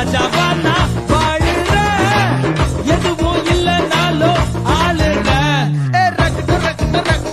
ராஜாவா நான் வாழ்ற. எதுவும் இல்லைனாலும் ஆளுற. ரக்கு ரக்கு ரக்கு